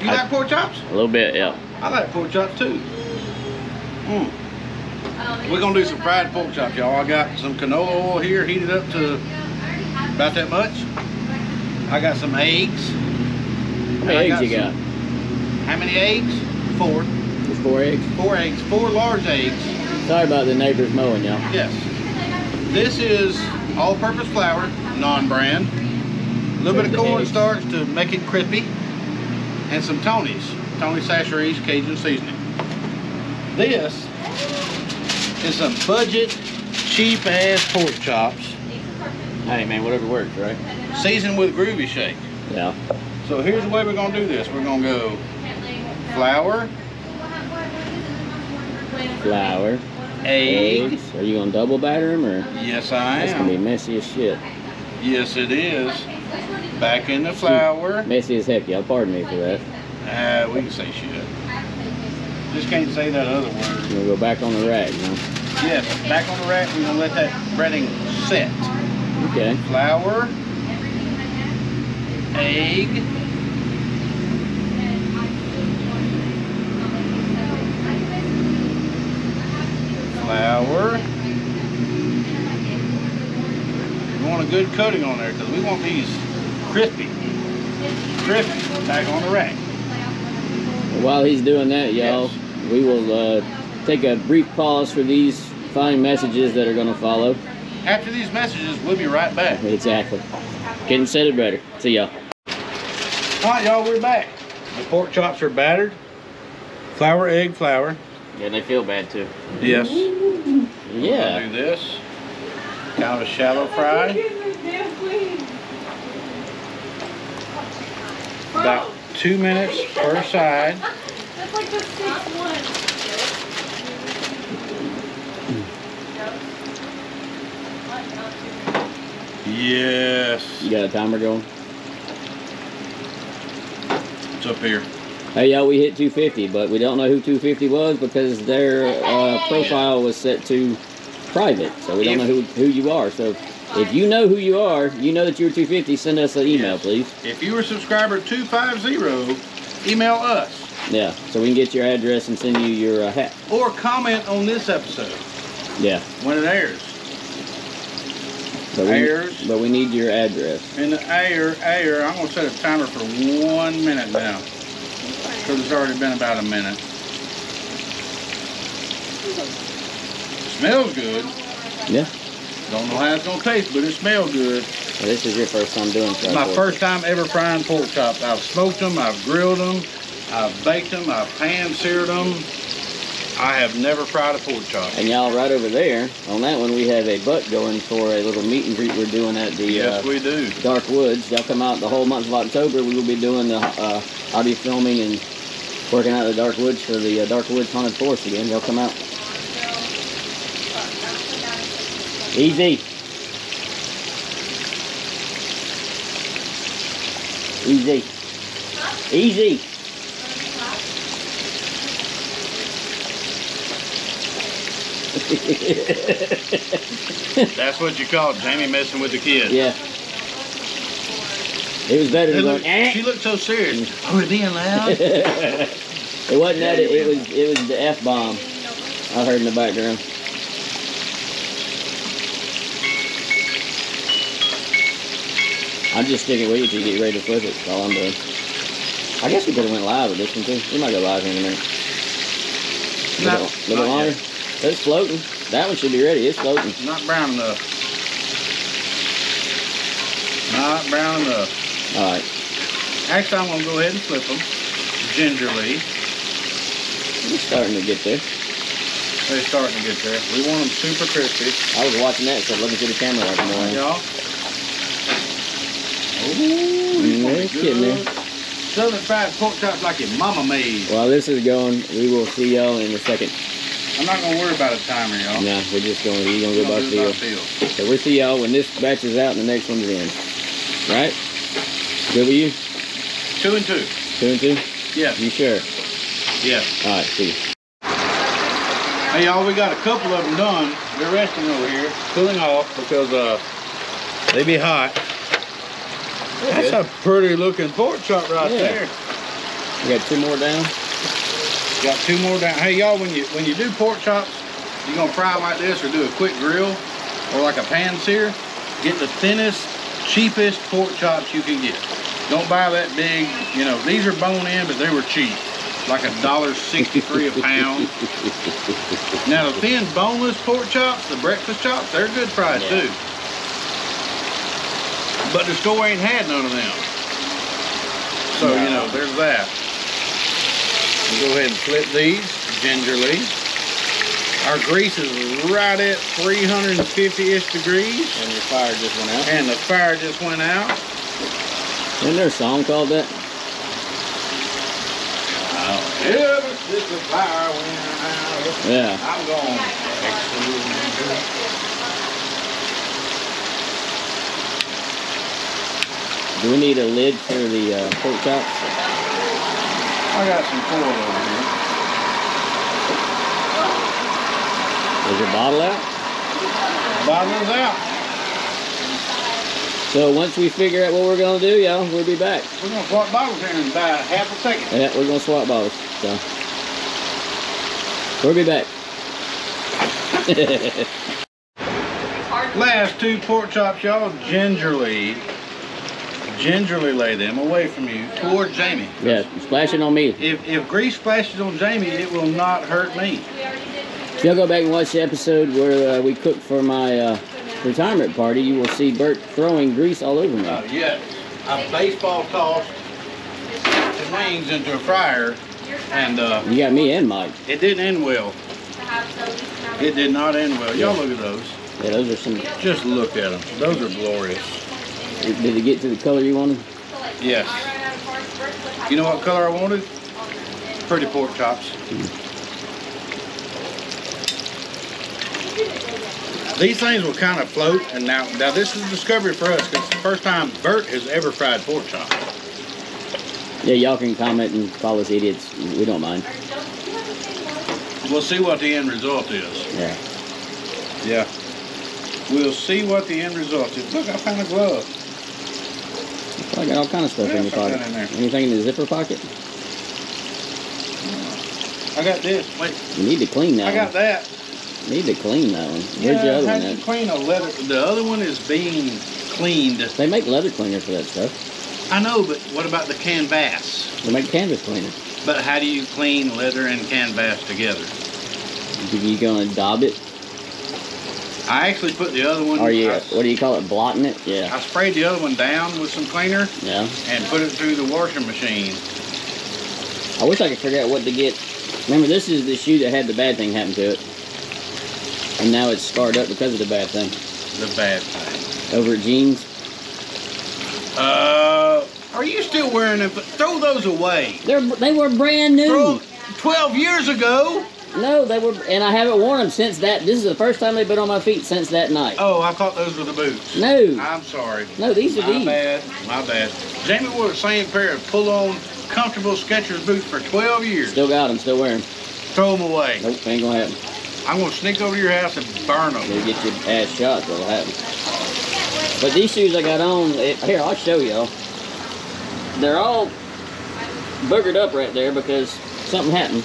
You I- like pork chops? A little bit, yeah. I like pork chops too. Mm. We're gonna do some fried pork chops, y'all. I got some canola oil here heated up to about that much. I got some eggs. How many eggs got you got? some- How many eggs? Four. Just four eggs. Four eggs. Four large eggs. Sorry about the neighbors mowing, y'all. Yes. This is all-purpose flour, non-brand. A little bit of There's the eggs. cornstarch to make it crispy, and some Tony's, Tony Chachere's Cajun seasoning. This is some budget, cheap-ass pork chops, Hey man, whatever works, right? seasoned with groovy shake. Yeah. So here's the way we're gonna do this. We're gonna go flour, Flour. egg. Eggs. Are you gonna double batter them or? Yes, I am? That's gonna be messy as shit. Yes, it is. Back in the flour. Messy as heck, y'all. Pardon me for that. Ah, we can say shit. Just can't say that other word. Gonna go back on the rack now. Yes, back on the rack, we're gonna let that breading set. Okay. Flour, egg, flour. We want a good coating on there because we want these crispy. Crispy. Back on the rack. While he's doing that, y'all, we will uh, take a brief pause for these fine messages that are gonna follow. After these messages, we'll be right back. Exactly. Couldn't said it better. See y'all. All right, y'all, we're back. The pork chops are battered. Flour, egg, flour. Yeah, they feel bad too. Yes. Yeah. Do this. Kind of a shallow fry. About two minutes per side. That's like the sixth one. Yes. You got a timer going? It's up here. Hey y'all, we hit 250, but we don't know who 250 was because their uh, profile was set to private, so we don't know who, who you are. So if you know who you are, you know that you're 250, send us an email, Yes. please. If you were subscriber 250, email us Yeah, so we can get your address and send you your uh, hat. or comment on this episode Yeah, when it airs. but we, Airs. but we need your address. In the air, air, I'm gonna set a timer for one minute now. Because it's already been about a minute. Smells good. Yeah, Don't know how it's gonna taste, but it smells good. well, this is your first time doing fried my pork. first time ever frying pork chops. I've smoked them, I've grilled them, I've baked them, I've pan seared them. I have never fried a pork chop. And y'all, right over there, on that one, we have a butt going for a little meet and greet we're doing at the Yes, uh, we do. Dark Woods. Y'all come out the whole month of October. We will be doing the uh, audio filming and working out the Dark Woods for the uh, Dark Woods Haunted Forest again. Y'all come out. Easy. Easy. Easy. That's what you call Jamie messing with the kids. yeah. It was better It than going, eh. she looked so serious. Are we being loud? it wasn't that. It, it was. It was the f bomb. I heard in the background. I'm just sticking with you till you get ready to flip it. That's all I'm doing. I guess we could have went live with this one too. We might go live here in a minute. A little, little longer. yet. It's floating. That one should be ready. It's floating. Not brown enough. Not brown enough. All right. Actually, I'm gonna go ahead and flip them gingerly. It's starting to get there. They're starting to get there. We want them super crispy. I was watching that, so looking through the camera like morning. Y'all. Ooh, these gonna be it's getting there. Southern fried pork chops like your mama made. While this is going, we will see y'all in a second. I'm not gonna worry about a timer, y'all. No, we're just going. We're gonna go by gonna do it feel. by feel. So we'll see y'all when this batch is out and the next one's in. Right? Good with you? Two and two. Two and two? Yeah. You sure? Yeah. All right, see you. Hey y'all, we got a couple of them done. They're resting over here, cooling off because uh they be hot. That's a pretty looking pork chop right Yeah. there. We got two more down. Got two more down. Hey y'all, when you when you do pork chops, you gonna fry like this or do a quick grill or like a pan sear, get the thinnest, cheapest pork chops you can get. Don't buy that big, you know, these are bone in, but they were cheap. Like a dollar sixty-three a pound. Now the thin boneless pork chops, the breakfast chops, they're good price Yeah. too. But the store ain't had none of them. So, you know, there's that. We'll go ahead and flip these gingerly. Our grease is right at 350-ish degrees. And your fire just went out. And the fire just went out. Isn't there a song called that? Ever since the fire went out. Yeah. I'm going. Do we need a lid for the uh, pork chops? I got some foil over here. Is your bottle out? Bottle is out. So once we figure out what we're gonna do, y'all, we'll be back. We're gonna swap bottles here in about half a second. Yeah, we're gonna swap bottles. So we'll be back. Last two pork chops, y'all gingerly, gingerly lay them away from you toward Jamie. yeah, splash it on me. If, if grease splashes on Jamie, it will not hurt me. Y'all go back and watch the episode where uh, we cooked for my uh, retirement party, you will see Bert throwing grease all over me. Uh, yes, I baseball tossed the wings into a fryer, and uh, You got me and Mike. it didn't end well. It did not end well. Y'all look at those. Yeah, those are some. Just look at them. Those are glorious. Did it get to the color you wanted? Yes. You know what color I wanted? Pretty pork chops. These things will kind of float, and now now this is a discovery for us. 'cause It's the first time Bert has ever fried pork chops. Yeah, y'all can comment and call us idiots. We don't mind. We'll see what the end result is. Yeah. Yeah. We'll see what the end result is. Look, I found a glove. I got all kind of stuff Yeah, in your pocket. in. Anything in the zipper pocket? I got this. Wait, You need to clean that I got one. that. Need to clean that one. Where's yeah, your other one you at? clean a leather? The other one is being cleaned. They make leather cleaner for that stuff. I know, but what about the canvas? They make canvas cleaner. But how do you clean leather and canvas together? You, you gonna daub it? I actually put the other one. Or you, I, what do you call it? Blotting it? Yeah. I sprayed the other one down with some cleaner Yeah. and put it through the washing machine. I wish I could figure out what to get. Remember, this is the shoe that had the bad thing happen to it. And now it's scarred up because of the bad thing. The bad thing. Over jeans. Uh, are you still wearing them? Throw those away. They're, they were brand new. Throw 12 years ago. No, they were, and I haven't worn them since that. This is the first time they've been on my feet since that night. Oh, I thought those were the boots. No, I'm sorry. no, these are My these. bad. My bad. Jamie wore the same pair of pull-on, comfortable Skechers boots for 12 years. Still got them, still wearing them. Throw them away. Nope, ain't gonna happen. I'm gonna sneak over to your house and burn them. You'll get your ass shot, that'll happen. But these shoes I got on, it, here, I'll show y'all. They're all boogered up right there because something happened.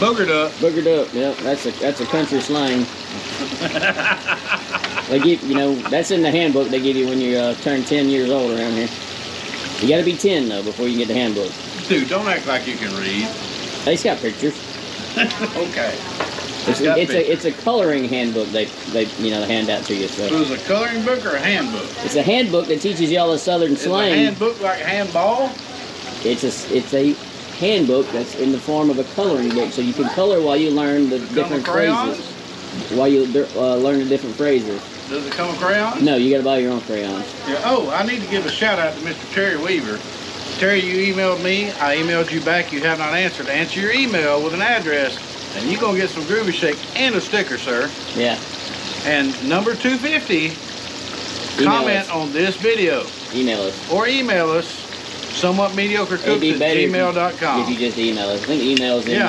Boogered up. Boogered up, yep, that's a that's a country slang. They give you know that's in the handbook they give you when you uh, turn ten years old around here. You got to be ten though before you can get the handbook. Dude, don't act like you can read. It's got pictures. okay. It's, it's a it's a coloring handbook they they you know hand out to you. So So it was a coloring book or a handbook? it's a handbook that teaches you all the southern the slang. handbook like handball? It's a it's a handbook that's in the form of a coloring book, so you can color while you learn the different phrases. While you uh, learn the different phrases. Does it come with crayons? No, you got to buy your own crayons. Yeah. Oh, I need to give a shout out to Mr. Terry Weaver. Terry, you emailed me. I emailed you back. You have not answered. Answer your email with an address, and you're going to get some Groovy Shake and a sticker, sir. Yeah. And number 250, Email comment us. on this video Email us. or email us somewhat mediocre It'd cooks be at better if you- gmail.com. If you just email us. I think email's in Yeah.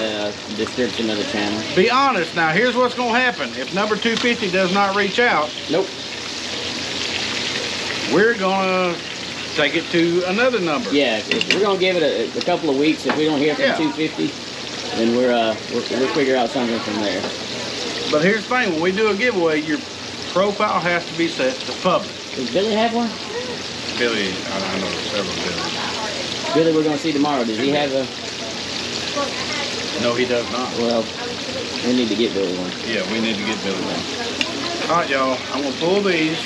the description of the channel. Be honest. Now, here's what's going to happen. If number 250 does not reach out, Nope. we're going to take it to another number. Yeah, if, if we're gonna give it a, a couple of weeks. If we don't hear from Yeah. 250, then we're uh we're, we'll figure out something from there. But here's the thing: when we do a giveaway, your profile has to be set to public. Does Billy have one? Billy, I, I know several Billy. Billy, we're gonna see tomorrow. Does he have a? No, he does not. Well, we need to get Billy one. Yeah, we need to get Billy one. All right, y'all. I'm gonna pull these.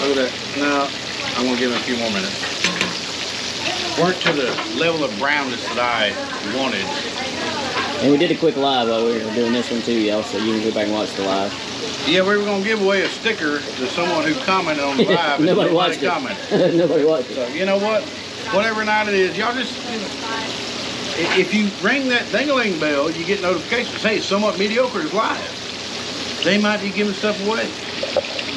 Look at that. Now I'm gonna give it a few more minutes. Work to the level of brownness that I wanted. And we did a quick live while we were doing this one too, y'all. So you can go back and watch the live. Yeah, we were gonna give away a sticker to someone who commented on the live. and nobody watched commented. it. nobody watched So it. you know what? Whatever night it is, y'all just, you know, if you ring that ding-a-ling bell, you get notifications. Hey, somewhat mediocre is live. They might be giving stuff away.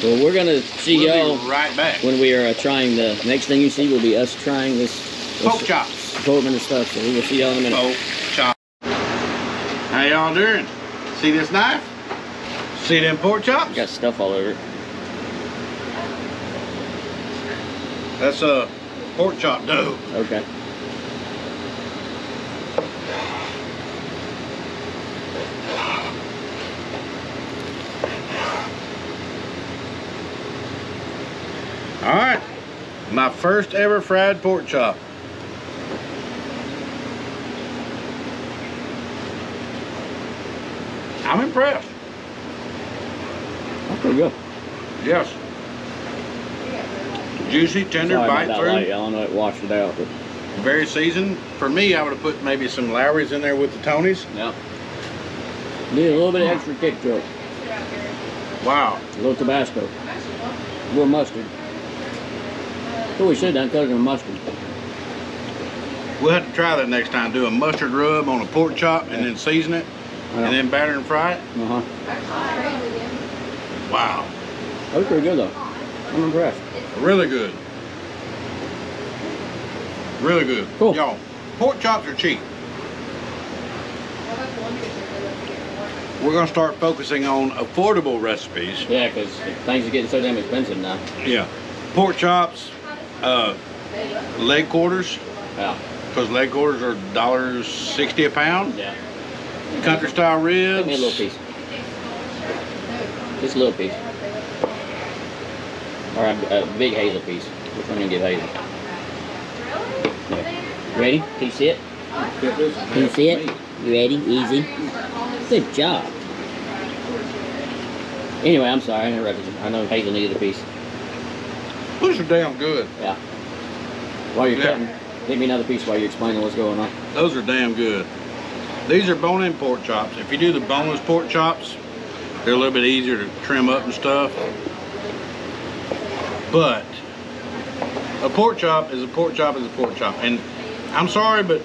Well, we're gonna see We'll y'all right back. when we are uh, trying the next thing you see will be us trying this, Pork this chops. assortment of stuff. So we will see y'all in a minute. Pork chop. How y'all doing? See this knife? See them pork chops? Got stuff all over. That's a pork chop dough. Okay. All right. My first ever fried pork chop. I'm impressed. That's pretty good. Yes. Juicy, tender, Sorry bite that through. light. I don't know it washed it out, but Very seasoned. For me, I would have put maybe some Lawry's in there with the Tonys. yeah. Need a little bit of extra kick to it. Wow. A little Tabasco. A little mustard. What we should have done, in mustard. We'll have to try that next time. Do a mustard rub on a pork chop and then season it and then batter and fry it. Uh huh. Wow. That was pretty good though. I'm impressed. Really good. Really good. Cool. Y'all, pork chops are cheap. We're gonna start focusing on affordable recipes. Yeah, because things are getting so damn expensive now. Yeah. Pork chops, uh, leg quarters, Yeah. because leg quarters are dollars sixty a pound. Yeah. Country style ribs. Give me a little piece. Just a little piece. Or a, a big hazel piece. Which one you give hazel? Yeah. Ready? Can you see it? Can you see it? You ready? Easy. Good job. Anyway, I'm sorry I interrupted you. I know Hazel needed a piece. Those are damn good. Yeah. While you're Yeah. cutting, give me another piece while you're explaining what's going on. Those are damn good. These are bone-in pork chops. If you do the boneless pork chops, they're a little bit easier to trim up and stuff. But a pork chop is a pork chop is a pork chop. And I'm sorry, but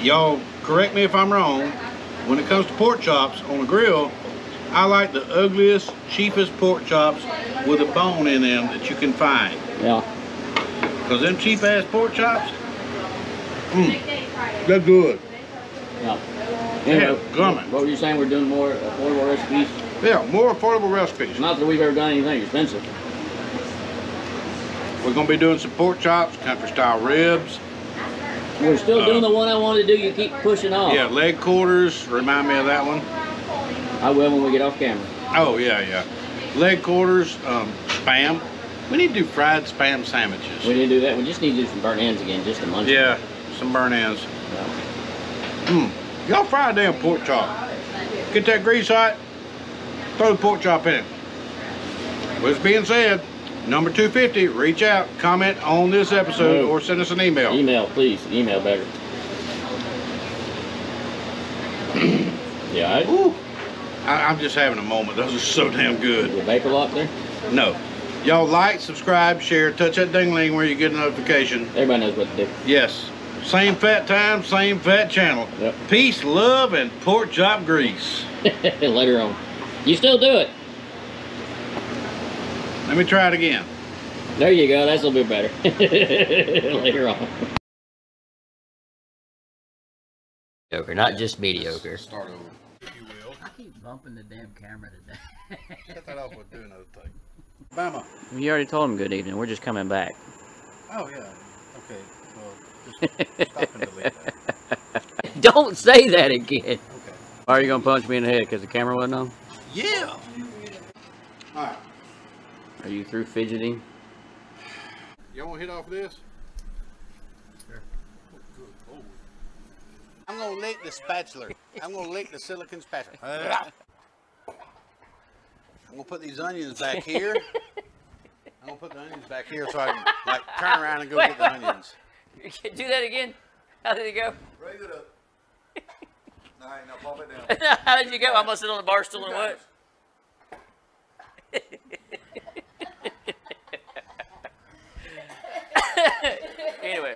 y'all correct me if I'm wrong. When it comes to pork chops on a grill, I like the ugliest, cheapest pork chops with a bone in them that you can find. Yeah. Cause them cheap ass pork chops, mm, they're good. Yeah. Yeah, Anyway, coming. What were you saying? We're doing more affordable recipes? Yeah, more affordable recipes. Not that we've ever done anything expensive. We're gonna be doing some pork chops, country style ribs. We're still Uh, doing the one I wanted to do. You keep pushing off. Yeah, leg quarters. Remind me of that one. I will when we get off camera. Oh yeah, yeah. Leg quarters, um, spam. We need to do fried spam sandwiches. We need to do that. We just need to do some burnt ends again, just a munch. Yeah, some burn ends. Yeah. Mm. Y'all fry a damn pork chop. Get that grease hot. Throw the pork chop in it. With this being said, number 250, reach out, comment on this episode, or send us an email. Email, please. Email better. yeah, I, Ooh. I, I'm just having a moment. Those are so damn good. the vapor lock there. No. Y'all like, subscribe, share, touch that ding-ling where you get a notification. Everybody knows what to do. Yes. Same fat time, same fat channel. Yep. Peace, love, and pork chop grease. Later on. You still do it. Let me try it again. There you go. That's a little bit better. Later on. Mediocre, not just mediocre. Start over, if you will. I keep bumping the damn camera today. Cut that off with do another thing. Bama. you already told him good evening. We're just coming back. Oh, yeah. Okay, well, just stop and delete that. Don't say that again. Okay. Why are you gonna punch me in the head? Because the camera wasn't on? Yeah! Alright, Are you through fidgeting? y'all wanna hit off this? I'm gonna lick the spatula. I'm gonna lick the silicon spatula. I'm gonna put these onions back here. I'm gonna put the onions back here so I can like turn around and go Wait, get the wait, wait. onions. Do that again. How did it go? Raise it up. All right, now pop it down. How did you go? I'm gonna sit on the bar stool and what? anyway.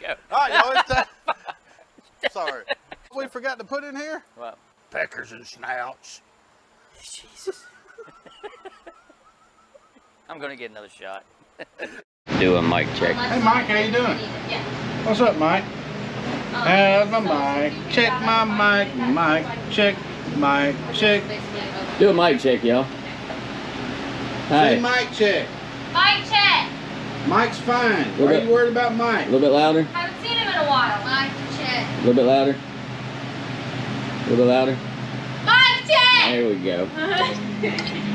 Go. Alright, y'all, it's time. Sorry. We forgot to put in here? What? Peckers and snouts. Jesus. I'm gonna get another shot. Do a mic check. Hey Mike, how you doing? Yeah. What's up, Mike? How's my mic? Check my mic, mic, check, mic, check. Do a mic check, y'all. Say Hi. mic check. Mike check. Mike's fine. Little are bit- you worried about Mike? A little bit louder. I haven't seen him in a while. Mike check. A little bit louder. A little bit louder. Mike check. There we go.